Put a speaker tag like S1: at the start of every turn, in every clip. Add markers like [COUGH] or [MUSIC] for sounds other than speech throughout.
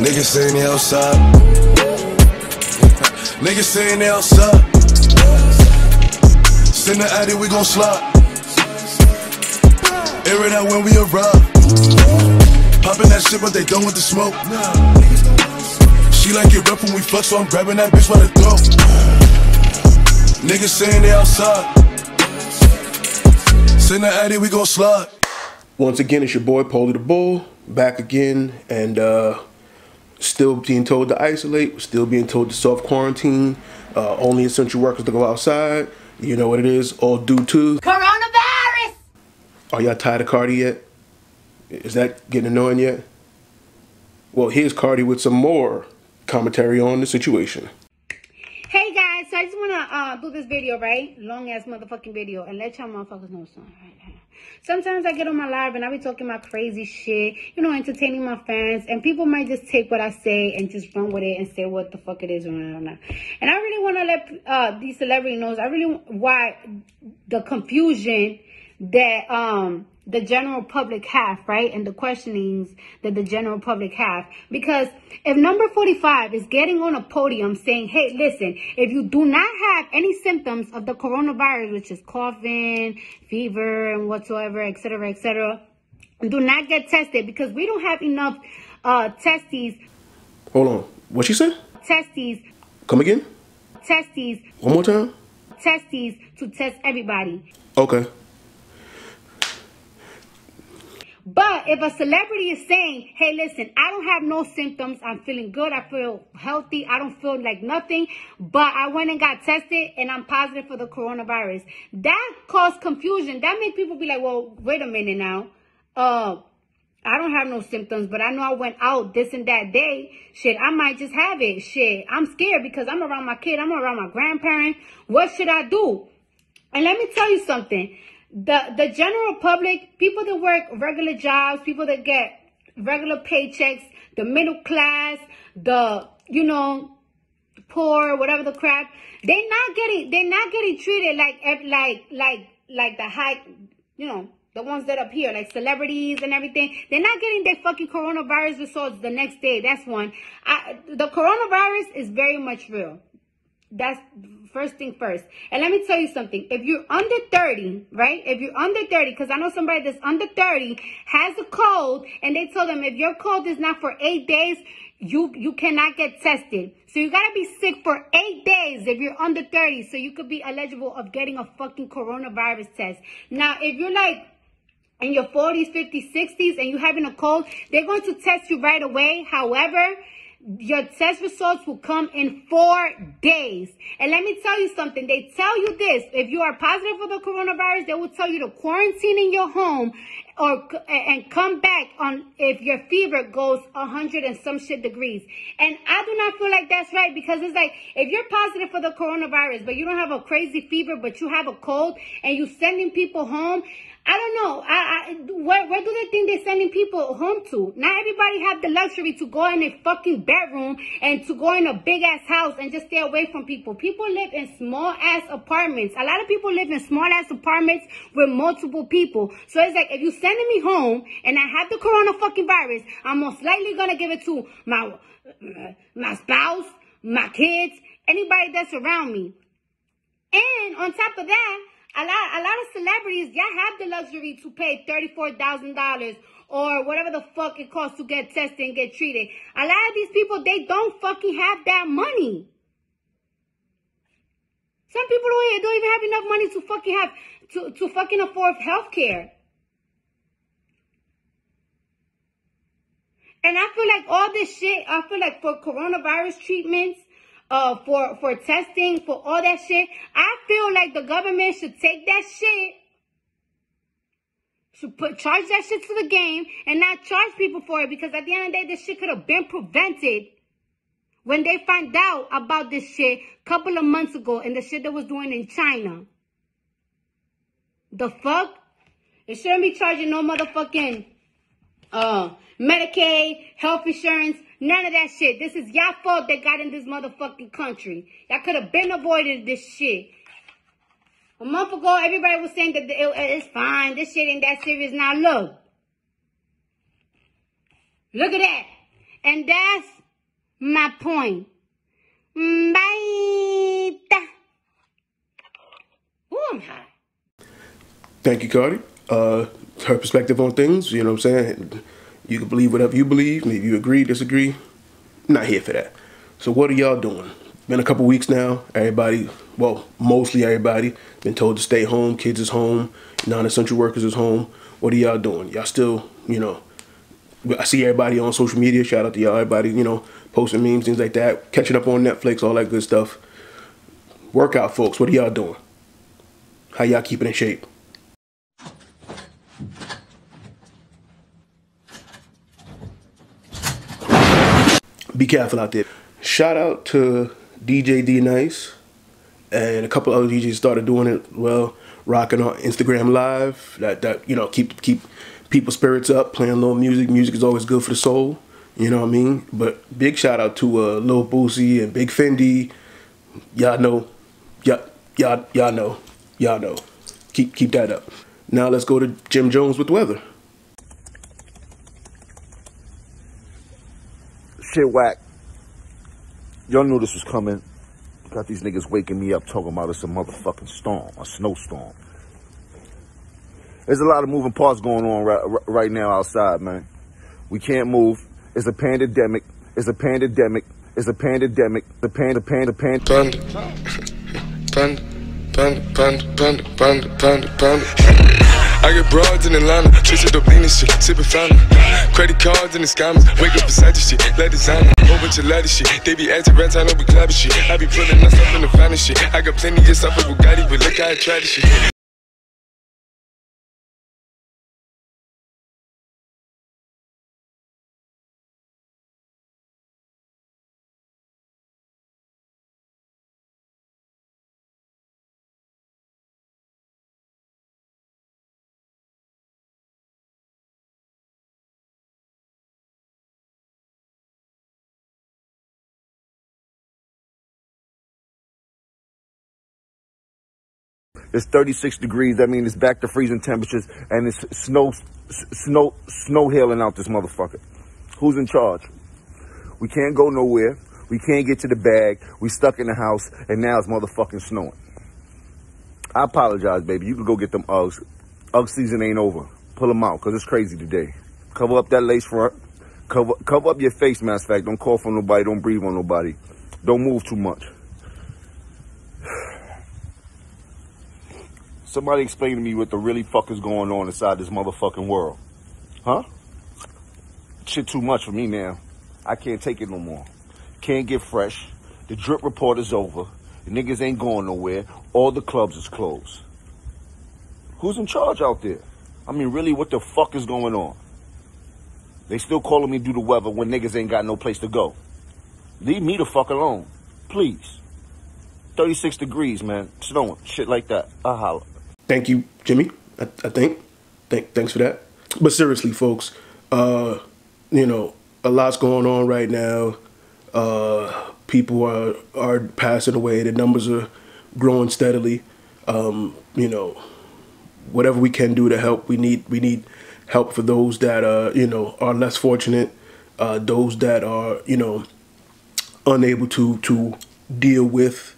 S1: Niggas saying they outside. Niggas saying they outside. Send the addy, we gon' slide. Air it out when we arrive. Popping that shit, but they done with the smoke. She like it rough when we fuck, so I'm grabbing that bitch by the throat. Niggas saying they outside. Send the addy, we gon' slide.
S2: Once again, it's your boy Paulie the Bull back again, and uh, still being told to isolate, still being told to self quarantine. Uh, only essential workers to go outside. You know what it is, all due to
S3: Coronavirus!
S2: Are y'all tired of Cardi yet? Is that getting annoying yet? Well, here's Cardi with some more commentary on the situation.
S3: Hey guys, so I just wanna uh, do this video, right? Long ass motherfucking video, and let y'all motherfuckers know something. Sometimes I get on my live and I be talking my crazy shit, you know, entertaining my fans, and people might just take what I say and just run with it and say what the fuck it is or not. And I really want to let uh, these celebrity knows. I really why the confusion that um the general public have, right? And the questionings that the general public have. Because if number 45 is getting on a podium saying, hey, listen, if you do not have any symptoms of the coronavirus, which is coughing, fever, and whatsoever, etc., etc., do not get tested because we don't have enough uh testes.
S2: Hold on. What she said?
S3: Testes.
S2: Come again?
S3: Testes.
S2: One more time?
S3: Testes to test everybody.
S2: Okay.
S3: But if a celebrity is saying, hey, listen, I don't have no symptoms. I'm feeling good. I feel healthy. I don't feel like nothing. But I went and got tested and I'm positive for the coronavirus. That caused confusion. That made people be like, well, wait a minute now. Uh, I don't have no symptoms, but I know I went out this and that day. Shit, I might just have it. Shit, I'm scared because I'm around my kid. I'm around my grandparent. What should I do? And let me tell you something the the general public, people that work regular jobs, people that get regular paychecks, the middle class, the you know poor, whatever the crap, they're not getting they're not getting treated like like like like the high, you know. The ones that here, like celebrities and everything, they're not getting their fucking coronavirus results the next day. That's one. I, the coronavirus is very much real. That's first thing first. And let me tell you something. If you're under 30, right? If you're under 30, because I know somebody that's under 30 has a cold and they told them if your cold is not for eight days, you you cannot get tested. So you gotta be sick for eight days if you're under 30. So you could be eligible of getting a fucking coronavirus test. Now, if you're like in your 40s, 50s, 60s, and you're having a cold, they're going to test you right away. However, your test results will come in four days. And let me tell you something. They tell you this. If you are positive for the coronavirus, they will tell you to quarantine in your home or and come back on if your fever goes 100 and some shit degrees. And I do not feel like that's right because it's like if you're positive for the coronavirus, but you don't have a crazy fever, but you have a cold and you're sending people home, I don't know. I, I where, where do they think they're sending people home to? Not everybody have the luxury to go in a fucking bedroom and to go in a big ass house and just stay away from people. People live in small ass apartments. A lot of people live in small ass apartments with multiple people. So it's like if you're sending me home and I have the corona fucking virus, I'm most likely gonna give it to my my spouse, my kids, anybody that's around me. And on top of that, a lot, a lot of celebrities, y'all have the luxury to pay $34,000 or whatever the fuck it costs to get tested and get treated. A lot of these people, they don't fucking have that money. Some people don't, don't even have enough money to fucking have, to, to fucking afford health care. And I feel like all this shit, I feel like for coronavirus treatments, uh, for, for testing, for all that shit. I feel like the government should take that shit, should put, charge that shit to the game and not charge people for it because at the end of the day, this shit could have been prevented when they find out about this shit a couple of months ago and the shit that was doing in China. The fuck? It shouldn't be charging no motherfucking uh, Medicaid, health insurance, none of that shit. This is y'all fault that got in this motherfucking country. Y'all could have been avoided this shit. A month ago, everybody was saying that it, it's fine. This shit ain't that serious. Now look. Look at that. And that's my point. Bye. Ooh, I'm high.
S2: Thank you, Cardi. Uh, her perspective on things, you know what I'm saying? You can believe whatever you believe. Maybe you agree, disagree. not here for that. So what are y'all doing? Been a couple weeks now. Everybody, well, mostly everybody, been told to stay home. Kids is home. Non-essential workers is home. What are y'all doing? Y'all still, you know, I see everybody on social media. Shout out to y'all. Everybody, you know, posting memes, things like that. Catching up on Netflix, all that good stuff. Workout, folks. What are y'all doing? How y'all keeping in shape? Be careful out there. Shout out to DJ D Nice and a couple other DJs started doing it well, rocking on Instagram Live. That that you know keep keep people's spirits up, playing a little music. Music is always good for the soul. You know what I mean? But big shout out to uh, Lil Boosie and Big Fendi. Y'all know, y'all y'all y'all know, y'all know. Keep keep that up. Now let's go to Jim Jones with the weather.
S4: Shit whack. Y'all knew this was coming. Got these niggas waking me up talking about it's a motherfucking storm, a snowstorm. There's a lot of moving parts going on right, right now outside, man. We can't move. It's a pandemic. It's a pandemic. It's a pandemic. The panda, panda, panda. Panda. Panda. Panda. Panda. Panda. Panda. I get broads in Atlanta, twisted up lean and shit, sippin' fountain. Credit cards in the scammers, wake up beside your shit, let designer, bunch of ladder shit. They be acting rats, I know we clapping shit. I be putting myself in the finest shit. I got plenty of stuff with Bugatti, but look how I try this shit. It's 36 degrees. That means it's back to freezing temperatures and it's snow, snow, snow hailing out this motherfucker. Who's in charge? We can't go nowhere. We can't get to the bag. We stuck in the house and now it's motherfucking snowing. I apologize, baby. You can go get them Uggs. Ugg season ain't over. Pull them out because it's crazy today. Cover up that lace front. Cover, cover up your face, matter of fact. Don't cough on nobody. Don't breathe on nobody. Don't move too much. Somebody explain to me what the really fuck is going on inside this motherfucking world. Huh? Shit too much for me now. I can't take it no more. Can't get fresh. The drip report is over. The niggas ain't going nowhere. All the clubs is closed. Who's in charge out there? I mean, really, what the fuck is going on? They still calling me due to weather when niggas ain't got no place to go. Leave me the fuck alone. Please. 36 degrees, man. Snowing. Shit like that. I holla.
S2: Thank you, Jimmy. I, I think. Thank, thanks for that. But seriously, folks, uh, you know, a lot's going on right now. Uh, people are are passing away. The numbers are growing steadily. Um, you know, whatever we can do to help, we need we need help for those that uh, you know are less fortunate, uh, those that are you know unable to to deal with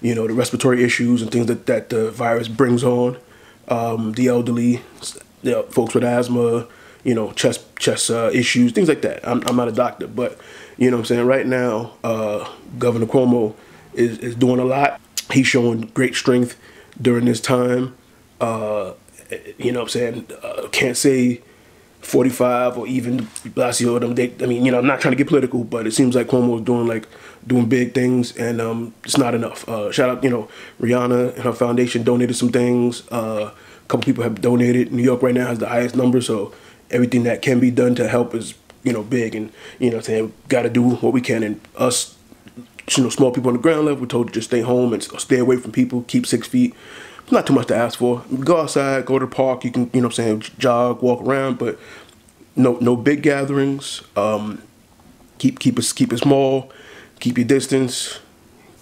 S2: you know, the respiratory issues and things that, that the virus brings on. Um, the elderly, you know, folks with asthma, you know, chest chest uh, issues, things like that. I'm, I'm not a doctor, but you know what I'm saying. Right now, uh, Governor Cuomo is, is doing a lot. He's showing great strength during this time. Uh, you know what I'm saying. Uh, can't say 45 or even Blasio. Them, they, I mean, you know, I'm not trying to get political, but it seems like Cuomo is doing like doing big things, and um, it's not enough. Uh, shout out, you know, Rihanna and her foundation donated some things. Uh, a couple people have donated. New York right now has the highest number, so everything that can be done to help is you know big, and you know, saying got to do what we can. And us, you know, small people on the ground level, we're told to just stay home and stay away from people, keep six feet not too much to ask for. Go outside, go to the park. You can, you know, I'm saying, jog, walk around, but no no big gatherings. Um, keep keep it keep it small. Keep your distance.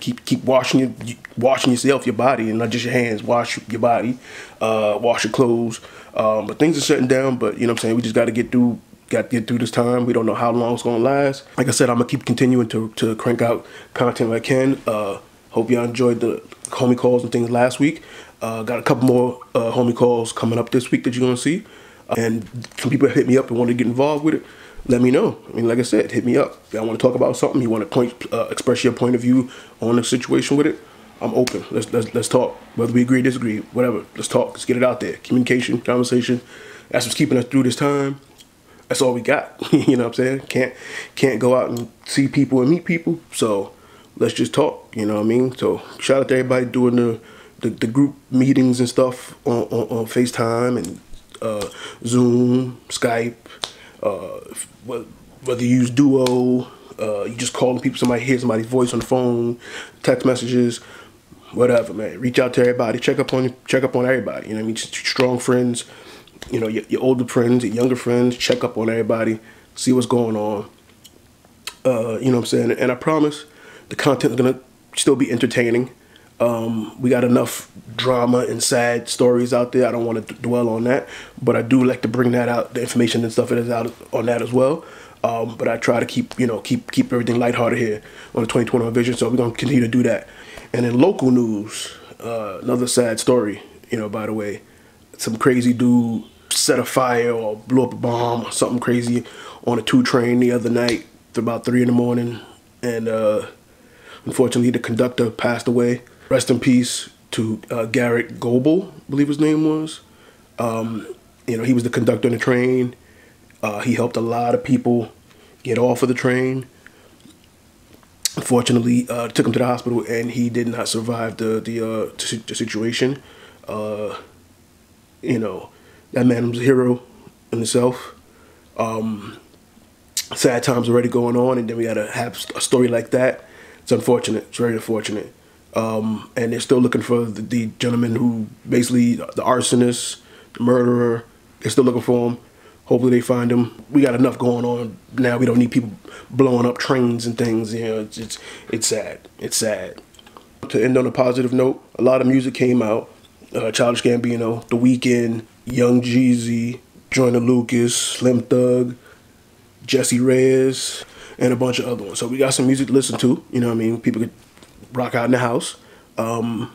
S2: Keep keep washing your washing yourself, your body, and not just your hands. Wash your body. Uh, wash your clothes. Um, but things are shutting down. But you know what I'm saying. We just got to get through. Got to get through this time. We don't know how long it's gonna last. Like I said, I'm gonna keep continuing to to crank out content I can. Uh, hope y'all enjoyed the homie calls and things last week. Uh, got a couple more uh, homie calls coming up this week that you're gonna see. And some people hit me up and want to get involved with it. Let me know. I mean, like I said, hit me up. If y'all want to talk about something, you want to point, uh, express your point of view on the situation with it. I'm open. Let's let's let's talk. Whether we agree, disagree, whatever. Let's talk. Let's get it out there. Communication, conversation. That's what's keeping us through this time. That's all we got. [LAUGHS] you know what I'm saying? Can't can't go out and see people and meet people. So let's just talk. You know what I mean? So shout out to everybody doing the the, the group meetings and stuff on, on, on FaceTime and uh, Zoom, Skype, uh, whether you use Duo, uh, you just calling people, somebody hear somebody's voice on the phone, text messages, whatever, man. Reach out to everybody, check up on check up on everybody. You know, I mean, strong friends, you know, your, your, older friends, your younger friends, check up on everybody, see what's going on. Uh, you know what I'm saying? And I promise, the content is gonna still be entertaining. Um, we got enough drama and sad stories out there. I don't want to dwell on that, but I do like to bring that out, the information and stuff that is out on that as well. Um, but I try to keep, you know, keep keep everything lighthearted here on the 2021 Vision. So we're gonna continue to do that. And in local news, uh, another sad story. You know, by the way, some crazy dude set a fire or blew up a bomb or something crazy on a two train the other night about three in the morning, and uh, unfortunately the conductor passed away. Rest in peace to uh, Garrett Goebel, I believe his name was. Um, you know, he was the conductor on the train. Uh, he helped a lot of people get off of the train. Unfortunately, uh, took him to the hospital, and he did not survive the the, uh, the situation. Uh, you know, that man was a hero in himself. Um, sad times already going on, and then we got to have a story like that. It's unfortunate. It's very unfortunate. Um, and they're still looking for the, the, gentleman who basically the arsonist, the murderer. They're still looking for him. Hopefully they find him. We got enough going on now. We don't need people blowing up trains and things. You know, it's it's, it's sad. It's sad. To end on a positive note, a lot of music came out. Uh, Childish Gambino, The Weeknd, Young Jeezy, Joyner Lucas, Slim Thug, Jesse Reyes, and a bunch of other ones. So we got some music to listen to. You know what I mean? People could rock out in the house. Um,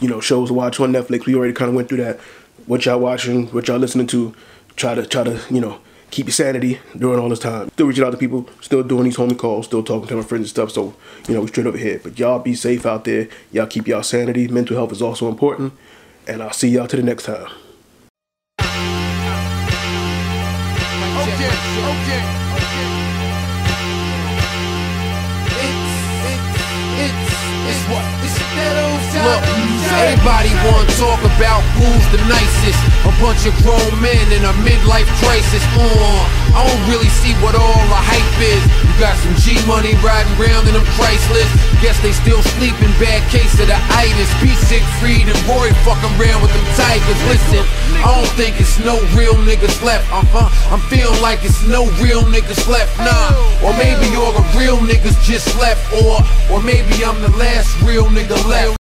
S2: you know, shows to watch on Netflix. We already kind of went through that. What y'all watching? What y'all listening to? Try to try to you know keep your sanity during all this time. Still reaching out to people. Still doing these homie calls. Still talking to my friends and stuff. So you know we straight over here. But y'all be safe out there. Y'all keep y'all sanity. Mental health is also important. And I'll see y'all to the next time. Okay, okay. what?
S5: Is it that old Look, everybody wanna talk about who's the nicest. A bunch of grown men in a midlife crisis. Uh, I don't really see what all the hype is. You got some G money riding around in them priceless. Guess they still sleeping, bad case of the itis. Be sick, Freed, and Roy fucking around with them tigers. Listen, I don't think it's no real niggas left. Uh huh. I'm feeling like it's no real niggas left. Nah. Or maybe all the real niggas just left. Or, or maybe I'm the last real nigga left.